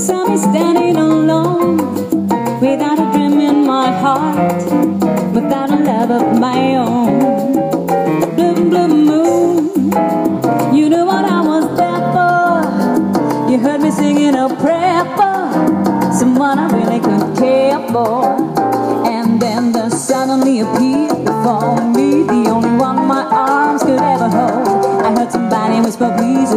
saw me standing alone Without a dream in my heart Without a love of my own. Blue, blue moon You know what I was there for. You heard me singing a prayer for Someone I really could care for. And then the suddenly appeared before me The only one my arms could ever hold. I heard somebody whisper please